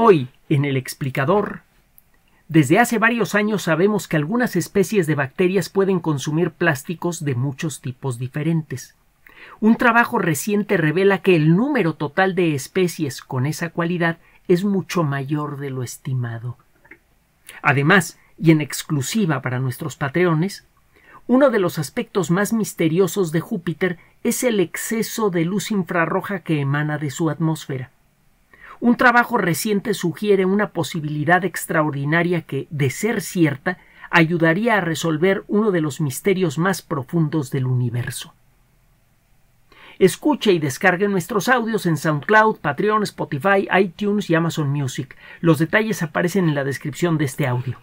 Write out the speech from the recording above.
Hoy, en el explicador, desde hace varios años sabemos que algunas especies de bacterias pueden consumir plásticos de muchos tipos diferentes. Un trabajo reciente revela que el número total de especies con esa cualidad es mucho mayor de lo estimado. Además, y en exclusiva para nuestros patreones, uno de los aspectos más misteriosos de Júpiter es el exceso de luz infrarroja que emana de su atmósfera. Un trabajo reciente sugiere una posibilidad extraordinaria que, de ser cierta, ayudaría a resolver uno de los misterios más profundos del universo. Escuche y descargue nuestros audios en SoundCloud, Patreon, Spotify, iTunes y Amazon Music. Los detalles aparecen en la descripción de este audio.